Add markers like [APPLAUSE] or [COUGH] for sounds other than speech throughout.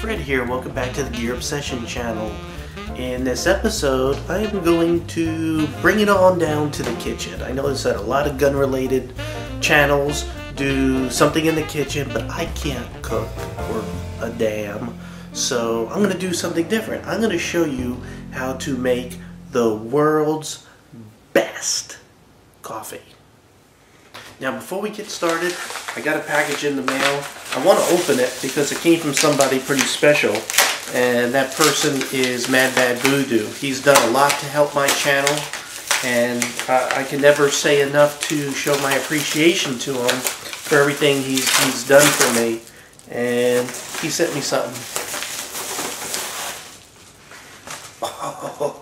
Fred here. Welcome back to the Gear Obsession channel. In this episode, I am going to bring it on down to the kitchen. I noticed that a lot of gun related channels do something in the kitchen, but I can't cook or a damn. So I'm going to do something different. I'm going to show you how to make the world's best coffee. Now before we get started, I got a package in the mail. I want to open it because it came from somebody pretty special. And that person is Mad Bad Voodoo. He's done a lot to help my channel. And I, I can never say enough to show my appreciation to him for everything he's, he's done for me. And he sent me something.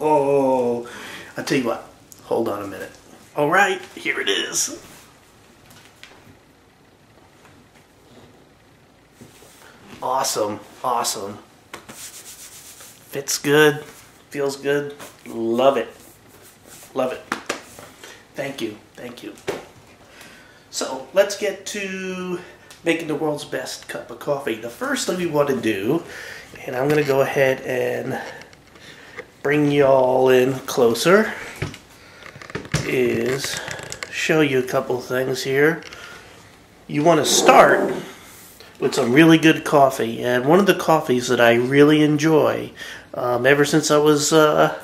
Oh, [LAUGHS] I'll tell you what. Hold on a minute. All right, here it is. Awesome, awesome. Fits good, feels good, love it. Love it. Thank you, thank you. So let's get to making the world's best cup of coffee. The first thing we want to do, and I'm going to go ahead and bring y'all in closer, is show you a couple things here. You want to start with some really good coffee. And one of the coffees that I really enjoy, um, ever since I was uh,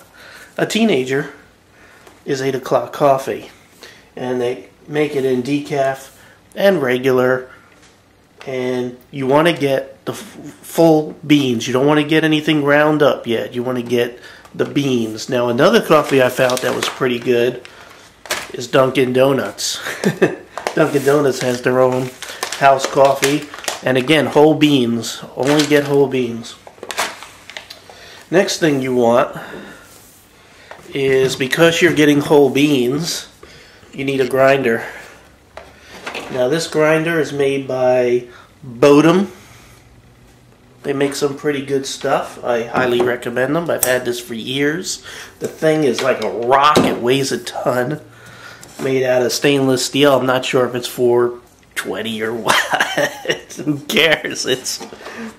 a teenager, is 8 o'clock coffee. And they make it in decaf and regular. And you want to get the full beans. You don't want to get anything ground up yet. You want to get the beans. Now, another coffee I found that was pretty good is Dunkin' Donuts. [LAUGHS] Dunkin' Donuts has their own house coffee and again, whole beans. Only get whole beans. Next thing you want is because you're getting whole beans, you need a grinder. Now this grinder is made by Bodum. They make some pretty good stuff. I highly recommend them. I've had this for years. The thing is like a rock. It weighs a ton. Made out of stainless steel. I'm not sure if it's for 20 or what. [LAUGHS] [LAUGHS] Who cares? It's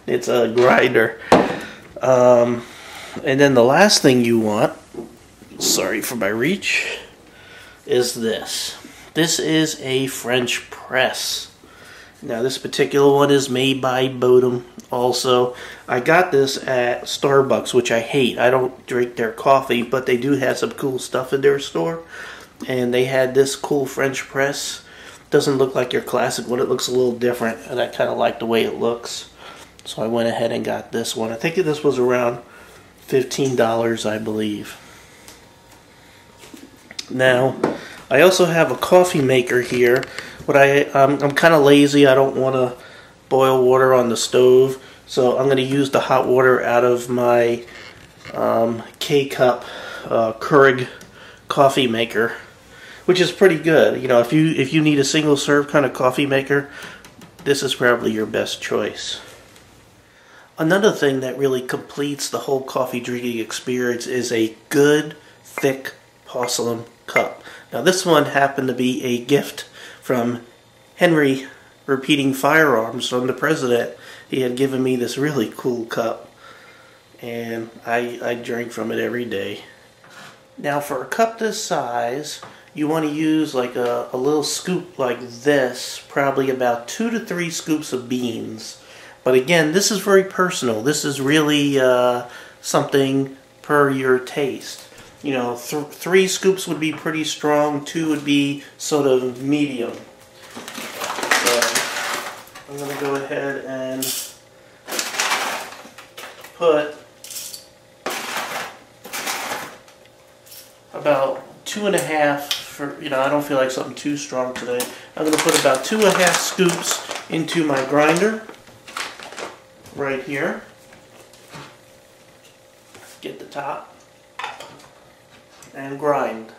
it's a grinder. Um, and then the last thing you want, sorry for my reach, is this. This is a French press. Now this particular one is made by Bodum also. I got this at Starbucks, which I hate. I don't drink their coffee, but they do have some cool stuff in their store. And they had this cool French press doesn't look like your classic one. It looks a little different, and I kind of like the way it looks. So I went ahead and got this one. I think this was around $15, I believe. Now, I also have a coffee maker here. But I, um, I'm kind of lazy. I don't want to boil water on the stove. So I'm going to use the hot water out of my um, K-Cup uh, Keurig coffee maker which is pretty good. You know, if you if you need a single serve kind of coffee maker, this is probably your best choice. Another thing that really completes the whole coffee drinking experience is a good thick porcelain cup. Now this one happened to be a gift from Henry repeating firearms from the president. He had given me this really cool cup and I, I drink from it every day. Now for a cup this size, you want to use like a, a little scoop like this, probably about two to three scoops of beans. But again, this is very personal. This is really uh, something per your taste. You know, th three scoops would be pretty strong, two would be sort of medium. So I'm going to go ahead and put about two and a half for, you know, I don't feel like something too strong today. I'm going to put about two and a half scoops into my grinder right here. Get the top and grind.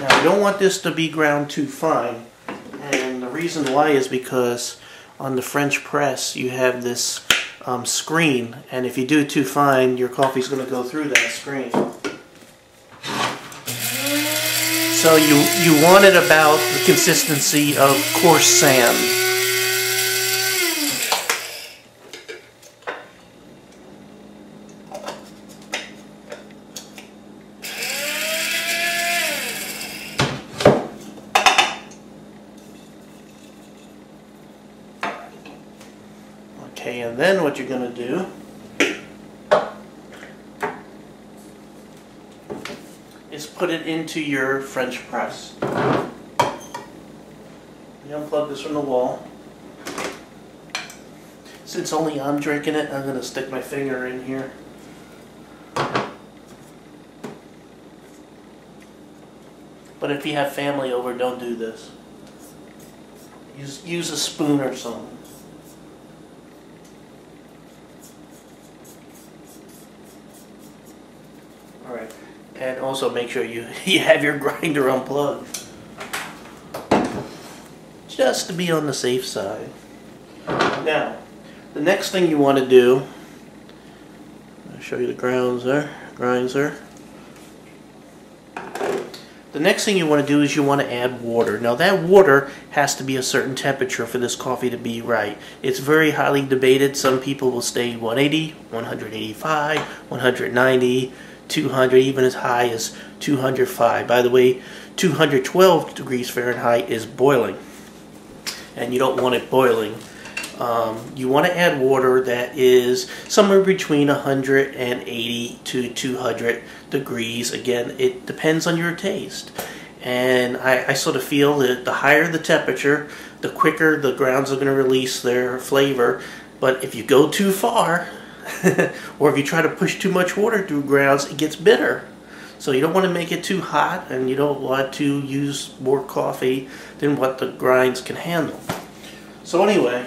Now you don't want this to be ground too fine and the reason why is because on the French press, you have this um, screen, and if you do too fine, your coffee's going to go through that screen. So you, you want it about the consistency of coarse sand. Okay, and then what you're going to do is put it into your French press. You unplug this from the wall. Since only I'm drinking it, I'm going to stick my finger in here. But if you have family over, don't do this. Use, use a spoon or something. Alright. And also make sure you, [LAUGHS] you have your grinder unplugged. Just to be on the safe side. Now, the next thing you want to do, I'll show you the grounds there, grinds there. The next thing you want to do is you want to add water. Now that water has to be a certain temperature for this coffee to be right. It's very highly debated. Some people will stay 180, 185, 190, 200, even as high as 205. By the way, 212 degrees Fahrenheit is boiling. And you don't want it boiling. Um, you want to add water that is somewhere between 180 to 200 degrees. Again, it depends on your taste. And I, I sort of feel that the higher the temperature, the quicker the grounds are going to release their flavor. But if you go too far, [LAUGHS] or if you try to push too much water through grounds, it gets bitter. So you don't want to make it too hot, and you don't want to use more coffee than what the grinds can handle. So anyway,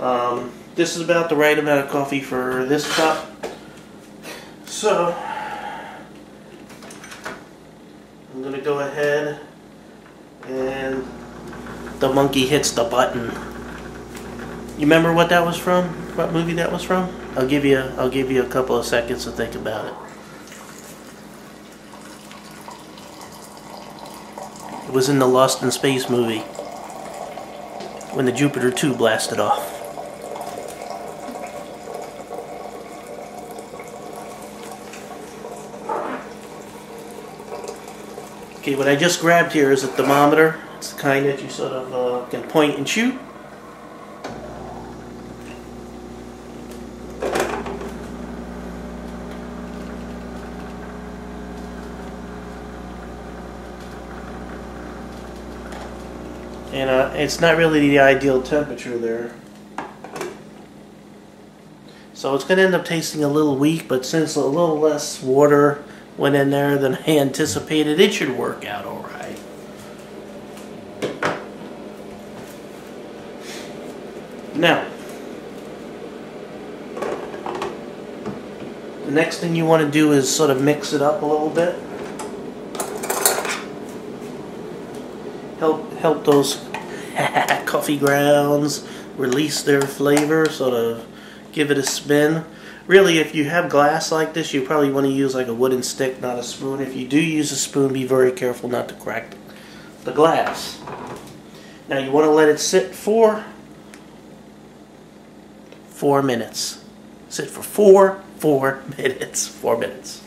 um, this is about the right amount of coffee for this cup. So, I'm going to go ahead and the monkey hits the button. You remember what that was from? What movie that was from? I'll give you I'll give you a couple of seconds to think about it. It was in the Lost in Space movie when the Jupiter 2 blasted off. Okay, what I just grabbed here is a thermometer. It's the kind that you sort of uh, can point and shoot. Uh, it's not really the ideal temperature there. So it's going to end up tasting a little weak, but since a little less water went in there than I anticipated. It should work out all right. Now, the next thing you want to do is sort of mix it up a little bit. Help help those [LAUGHS] coffee grounds release their flavor, sort of give it a spin. Really, if you have glass like this, you probably want to use like a wooden stick, not a spoon. If you do use a spoon, be very careful not to crack the glass. Now you want to let it sit for four minutes. Sit for four, four [LAUGHS] minutes, four minutes.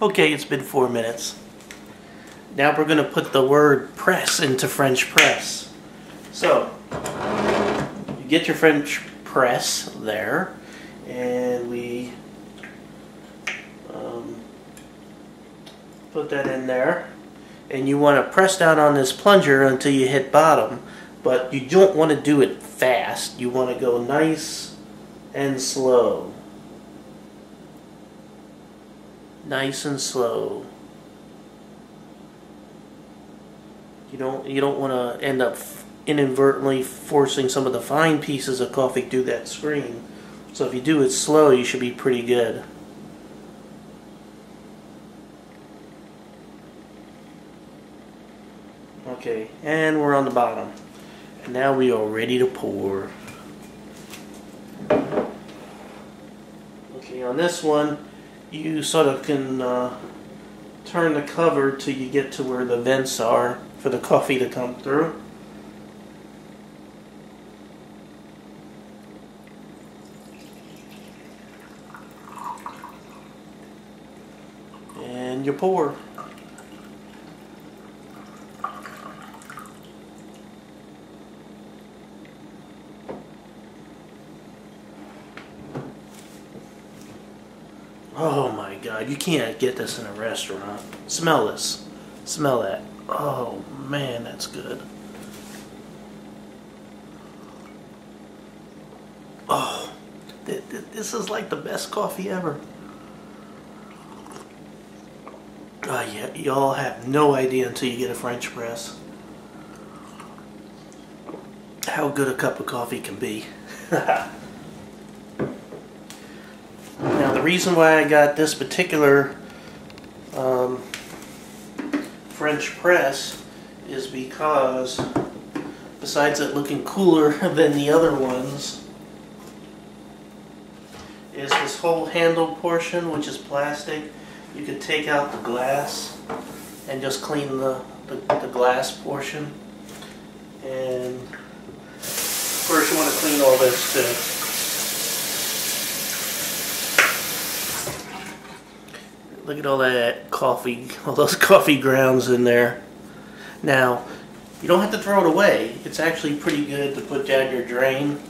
Okay, it's been four minutes. Now we're going to put the word press into French press. So, you get your French press there and we um, put that in there. And you want to press down on this plunger until you hit bottom but you don't want to do it fast. You want to go nice and slow. Nice and slow you don't you don't want to end up inadvertently forcing some of the fine pieces of coffee through that screen so if you do it slow, you should be pretty good. Okay, and we're on the bottom. And now we are ready to pour. Okay, on this one, you sort of can uh, turn the cover till you get to where the vents are for the coffee to come through. And you pour. Oh my god, you can't get this in a restaurant. Smell this. Smell that. Oh man, that's good. Oh, th th this is like the best coffee ever. Uh, yeah, y'all have no idea until you get a French press how good a cup of coffee can be. [LAUGHS] Now, the reason why I got this particular um, French press is because besides it looking cooler [LAUGHS] than the other ones is this whole handle portion which is plastic you could take out the glass and just clean the, the, the glass portion and of course you want to clean all this too Look at all that coffee, [LAUGHS] all those coffee grounds in there. Now, you don't have to throw it away. It's actually pretty good to put down your drain.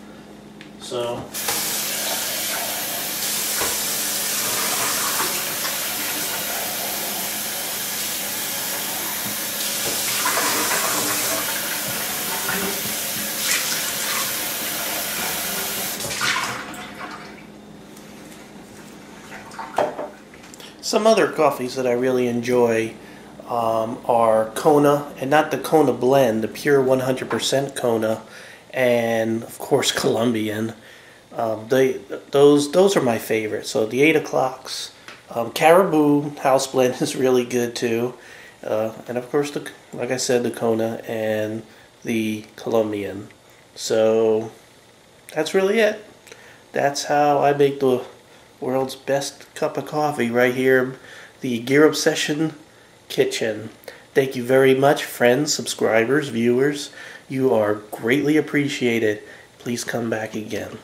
So, Some other coffees that I really enjoy um, are Kona, and not the Kona blend, the pure 100% Kona, and of course [LAUGHS] Colombian. Um, they those those are my favorite. So the eight o'clocks, um, Caribou House Blend [LAUGHS] is really good too, uh, and of course the like I said the Kona and the Colombian. So that's really it. That's how I make the world's best cup of coffee right here, the Gear Obsession Kitchen. Thank you very much, friends, subscribers, viewers. You are greatly appreciated. Please come back again.